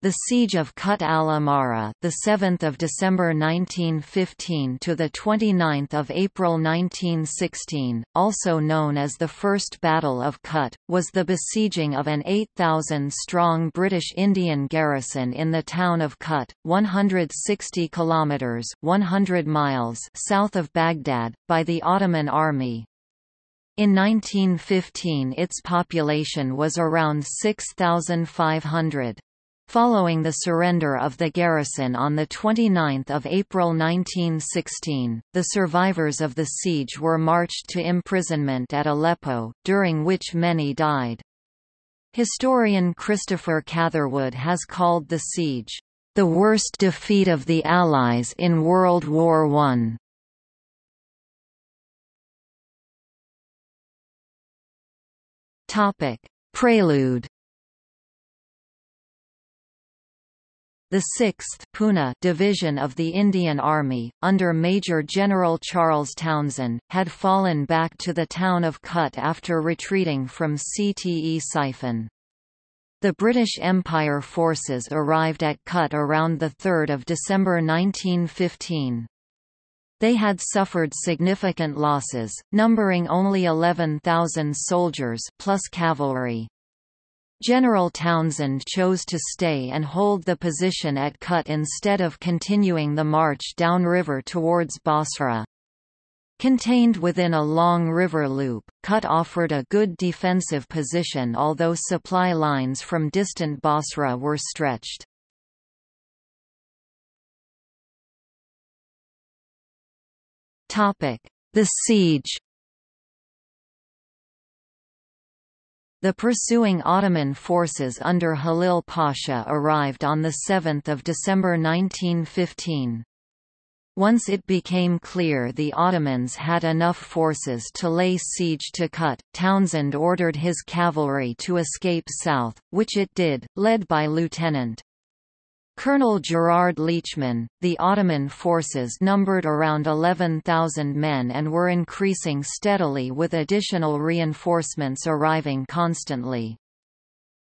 The Siege of Kut al-Amara, the 7th of December 1915 to the 29th of April 1916, also known as the First Battle of Kut, was the besieging of an 8,000-strong British Indian garrison in the town of Kut, 160 kilometers (100 miles) south of Baghdad, by the Ottoman army. In 1915 its population was around 6,500. Following the surrender of the garrison on 29 April 1916, the survivors of the siege were marched to imprisonment at Aleppo, during which many died. Historian Christopher Catherwood has called the siege, "...the worst defeat of the Allies in World War I." Prelude The 6th Poona Division of the Indian Army, under Major General Charles Townshend, had fallen back to the town of Kut after retreating from Ctesiphon. The British Empire forces arrived at Kut around 3 December 1915. They had suffered significant losses, numbering only 11,000 soldiers plus cavalry. General Townshend chose to stay and hold the position at Kut instead of continuing the march downriver towards Basra. Contained within a long river loop, Kut offered a good defensive position although supply lines from distant Basra were stretched. The siege The pursuing Ottoman forces under Halil Pasha arrived on 7 December 1915. Once it became clear the Ottomans had enough forces to lay siege to Kut, Townshend ordered his cavalry to escape south, which it did, led by Lieutenant Colonel Gerard Leachman, the Ottoman forces numbered around 11,000 men and were increasing steadily with additional reinforcements arriving constantly.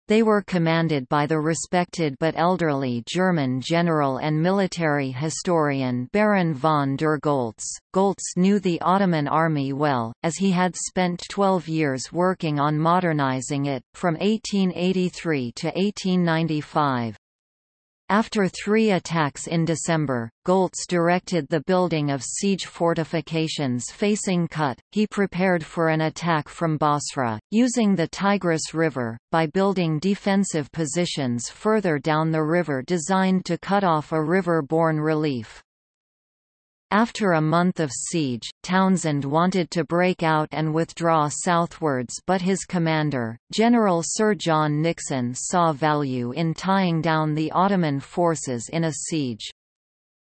They were commanded by the respected but elderly German general and military historian Baron von der Goltz. Goltz knew the Ottoman army well, as he had spent 12 years working on modernizing it, from 1883 to 1895. After three attacks in December, Goltz directed the building of siege fortifications facing Kut. He prepared for an attack from Basra, using the Tigris River, by building defensive positions further down the river designed to cut off a river-borne relief. After a month of siege, Townshend wanted to break out and withdraw southwards but his commander, General Sir John Nixon saw value in tying down the Ottoman forces in a siege.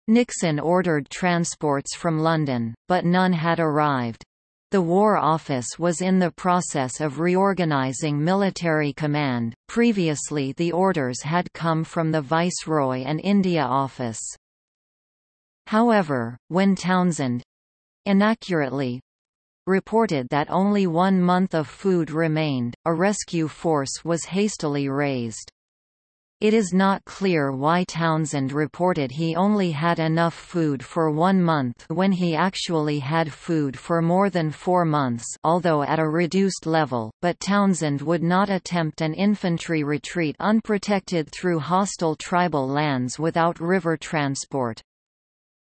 Nixon ordered transports from London, but none had arrived. The War Office was in the process of reorganising military command, previously the orders had come from the Viceroy and India Office. However, when Townshend—inaccurately, reported that only one month of food remained, a rescue force was hastily raised. It is not clear why Townshend reported he only had enough food for one month when he actually had food for more than four months although at a reduced level, but Townshend would not attempt an infantry retreat unprotected through hostile tribal lands without river transport.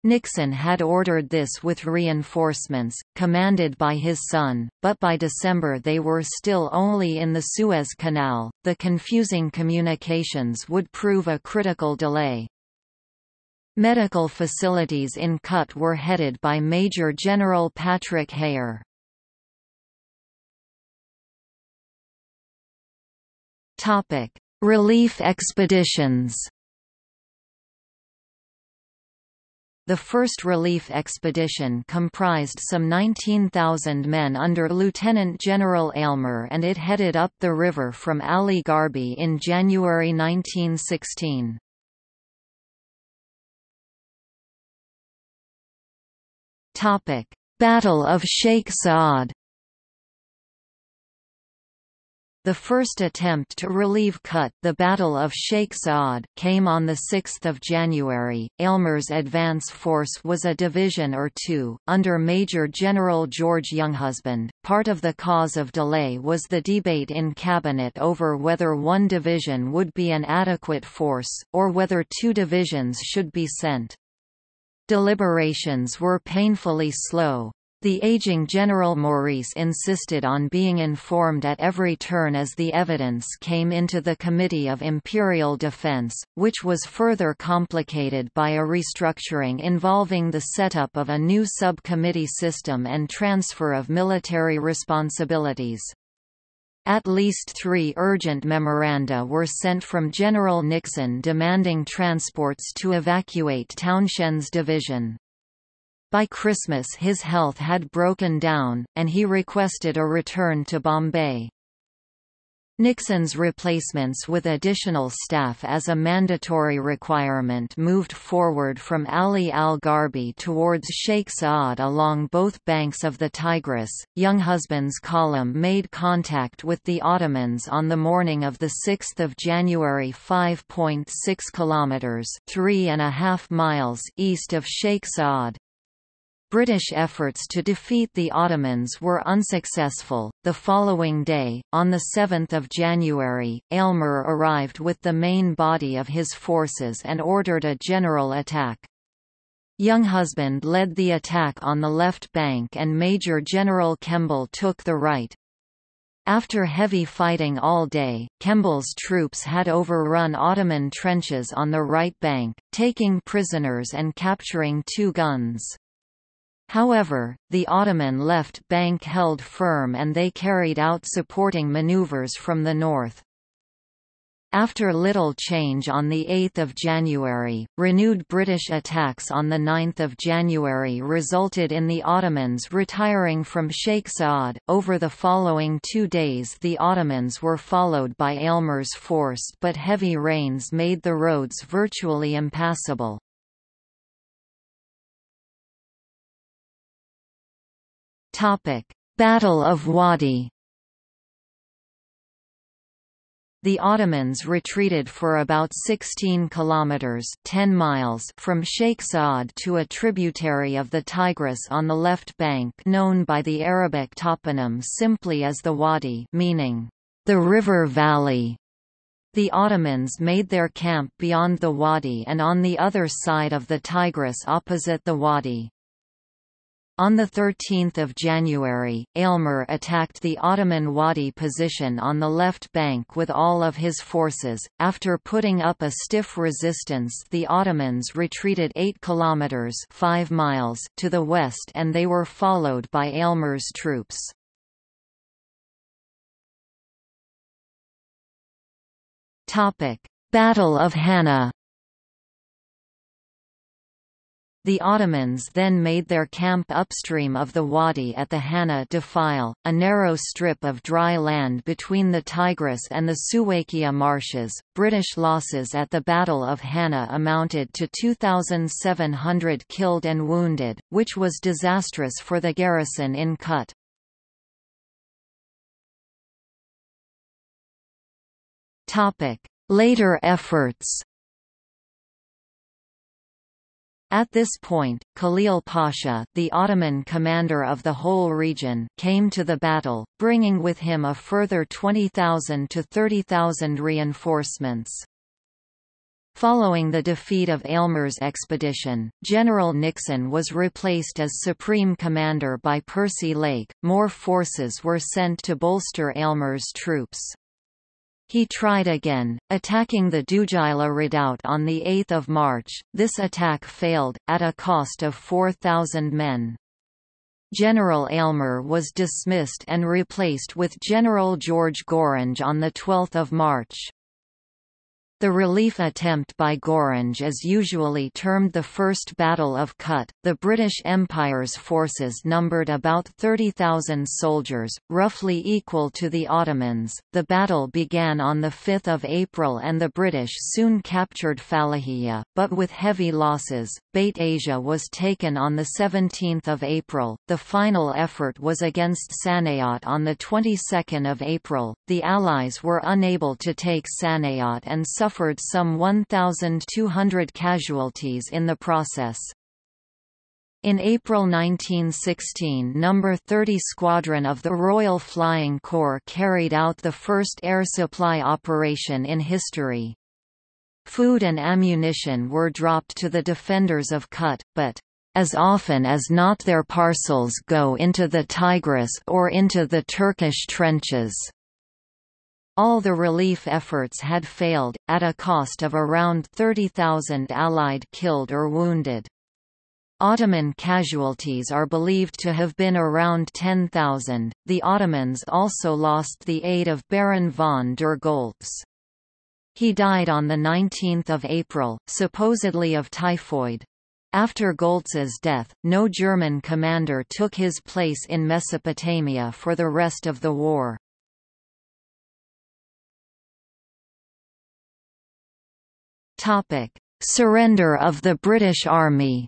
Nixon had ordered this with reinforcements, commanded by his son, but by December they were still only in the Suez Canal. The confusing communications would prove a critical delay. Medical facilities in Kut were headed by Major General Patrick Hehir. Relief expeditions The first relief expedition comprised some 19,000 men under Lieutenant General Aylmer and it headed up the river from Ali Gharbi in January 1916. Battle of Sheikh Saad The first attempt to relieve Kut the Battle of Sheikh Saad came on 6 January. Aylmer's advance force was a division or two, under Major General George Younghusband. Part of the cause of delay was the debate in Cabinet over whether one division would be an adequate force, or whether two divisions should be sent. Deliberations were painfully slow, the aging General Maurice insisted on being informed at every turn as the evidence came into the Committee of Imperial Defense, which was further complicated by a restructuring involving the setup of a new subcommittee system and transfer of military responsibilities. At least three urgent memoranda were sent from General Nixon demanding transports to evacuate Townshend's division. By Christmas his health had broken down, and he requested a return to Bombay. Nixon's replacements with additional staff as a mandatory requirement moved forward from Ali al-Gharbi towards Sheikh Saad along both banks of the Tigris. Younghusband's column made contact with the Ottomans on the morning of 6 January 5.6 kilometres three and a half miles east of Sheikh Saad. British efforts to defeat the Ottomans were unsuccessful. The following day, on 7 January, Aylmer arrived with the main body of his forces and ordered a general attack. Younghusband led the attack on the left bank and Major General Kemble took the right. After heavy fighting all day, Kemble's troops had overrun Ottoman trenches on the right bank, taking prisoners and capturing two guns. However, the Ottoman left bank held firm and they carried out supporting maneuvers from the north. After little change on 8 January, renewed British attacks on 9 January resulted in the Ottomans retiring from Sheikh Saad. Over the following two days the Ottomans were followed by Aylmer's force but heavy rains made the roads virtually impassable. Battle of Wadi The Ottomans retreated for about 16 kilometers 10 miles from Sheikh Saad to a tributary of the Tigris on the left bank known by the Arabic toponym simply as the Wadi meaning the river valley. The Ottomans made their camp beyond the Wadi and on the other side of the Tigris opposite the Wadi. On 13 January, Aylmer attacked the Ottoman Wadi position on the left bank with all of his forces. After putting up a stiff resistance the Ottomans retreated 8 kilometres 5 miles to the west and they were followed by Aylmer's troops. Battle of Hanna the Ottomans then made their camp upstream of the wadi at the Hanna defile, a narrow strip of dry land between the Tigris and the Suwaykiya marshes. British losses at the Battle of Hanna amounted to 2,700 killed and wounded, which was disastrous for the garrison in Kut. Later efforts At this point, Khalil Pasha, the Ottoman commander of the whole region, came to the battle, bringing with him a further 20,000 to 30,000 reinforcements. Following the defeat of Aylmer's expedition, General Nixon was replaced as Supreme Commander by Percy Lake. More forces were sent to bolster Aylmer's troops. He tried again, attacking the Dujaila redoubt on 8 March. This attack failed, at a cost of 4,000 men. General Aylmer was dismissed and replaced with General George Gorringe on 12 March. The relief attempt by Gorringe is usually termed the First Battle of Kut. The British Empire's forces numbered about 30,000 soldiers, roughly equal to the Ottomans. The battle began on 5 April and the British soon captured Falahiya, but with heavy losses. Beit Asia was taken on 17 April. The final effort was against Sanayat on the 22nd of April. The Allies were unable to take Sanayat and suffered suffered some 1,200 casualties in the process. In April 1916 No. 30 Squadron of the Royal Flying Corps carried out the first air supply operation in history. Food and ammunition were dropped to the defenders of Kut, but as often as not their parcels go into the Tigris or into the Turkish trenches. All the relief efforts had failed, at a cost of around 30,000 Allied killed or wounded. Ottoman casualties are believed to have been around 10,000. The Ottomans also lost the aid of Baron von der Goltz. He died on 19 April, supposedly of typhoid. After Goltz's death, no German commander took his place in Mesopotamia for the rest of the war. Topic: Surrender of the British Army.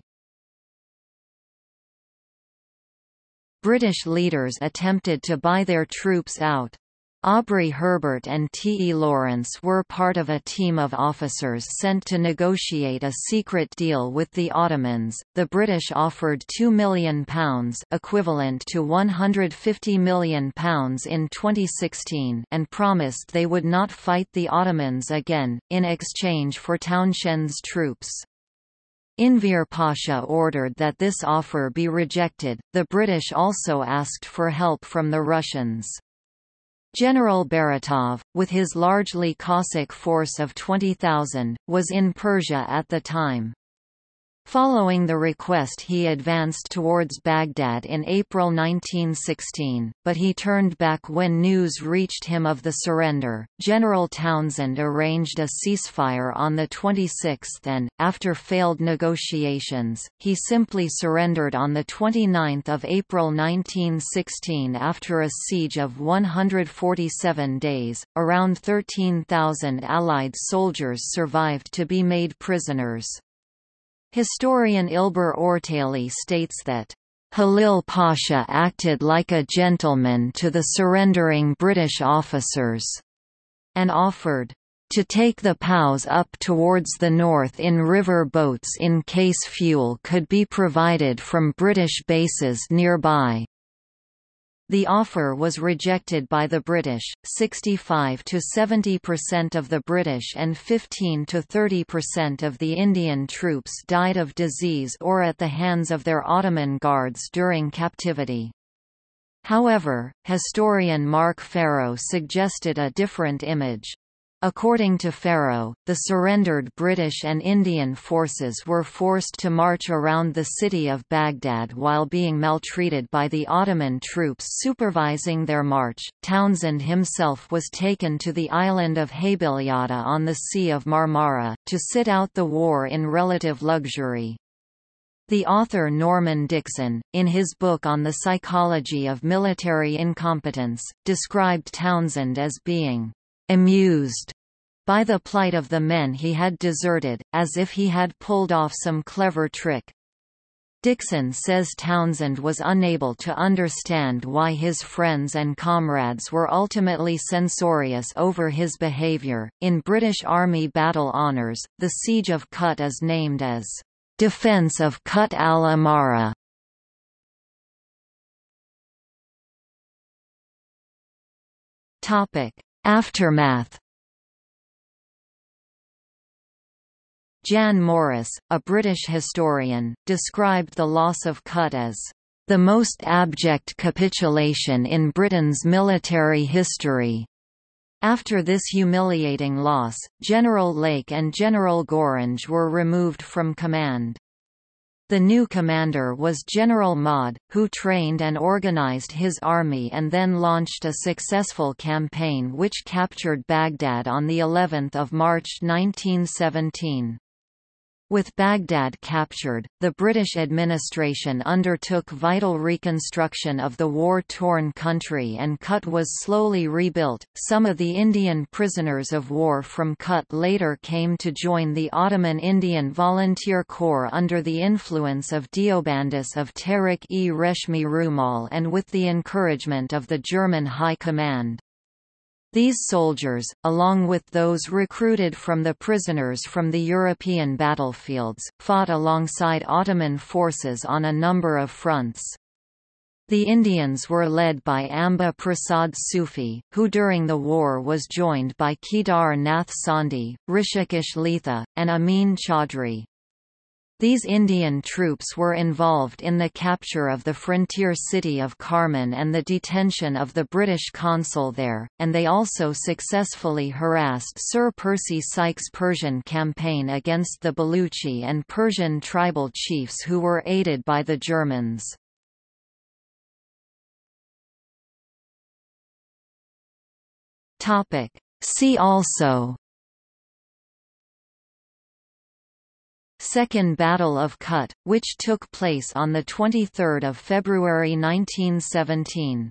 British leaders attempted to buy their troops out. Aubrey Herbert and T. E. Lawrence were part of a team of officers sent to negotiate a secret deal with the Ottomans. The British offered £2 million equivalent to £150 million in 2016 and promised they would not fight the Ottomans again, in exchange for Townshend's troops. Enver Pasha ordered that this offer be rejected. The British also asked for help from the Russians. General Baratov, with his largely Cossack force of 20,000, was in Persia at the time. Following the request he advanced towards Baghdad in April 1916, but he turned back when news reached him of the surrender. General Townshend arranged a ceasefire on the 26th and, after failed negotiations, he simply surrendered on 29 April 1916 after a siege of 147 days. Around 13,000 Allied soldiers survived to be made prisoners. Historian Ilber Ortayli states that Halil Pasha acted like a gentleman to the surrendering British officers, and offered to take the POWs up towards the north in river boats in case fuel could be provided from British bases nearby. The offer was rejected by the British, 65 to 70% of the British and 15 to 30% of the Indian troops died of disease or at the hands of their Ottoman guards during captivity. However, historian Mark Farrow suggested a different image. According to Farrow, the surrendered British and Indian forces were forced to march around the city of Baghdad while being maltreated by the Ottoman troops supervising their march. Townshend himself was taken to the island of Heybeliada on the Sea of Marmara, to sit out the war in relative luxury. The author Norman Dixon, in his book on the psychology of military incompetence, described Townshend as being amused by the plight of the men he had deserted, as if he had pulled off some clever trick. Dixon says Townshend was unable to understand why his friends and comrades were ultimately censorious over his behavior. In British Army battle honours, the Siege of Kut is named as Defence of Kut al-Amara. Topic: Aftermath Jan Morris, a British historian, described the loss of Kut as the most abject capitulation in Britain's military history. After this humiliating loss, General Lake and General Gorringe were removed from command. The new commander was General Maude, who trained and organized his army and then launched a successful campaign which captured Baghdad on the 11th of March 1917. With Baghdad captured, the British administration undertook vital reconstruction of the war-torn country and Kut was slowly rebuilt. Some of the Indian prisoners of war from Kut later came to join the Ottoman Indian Volunteer Corps under the influence of Deobandis of Tehrik-e-Reshmi Rumal and with the encouragement of the German High Command. These soldiers, along with those recruited from the prisoners from the European battlefields, fought alongside Ottoman forces on a number of fronts. The Indians were led by Amba Prasad Sufi, who during the war was joined by Kedar Nath Sondhi, Rishikesh Letha, and Amin Chaudhry. These Indian troops were involved in the capture of the frontier city of Kerman and the detention of the British consul there, and they also successfully harassed Sir Percy Sykes' Persian campaign against the Baluchi and Persian tribal chiefs who were aided by the Germans. See also Second Battle of Kut, which took place on 23 February 1917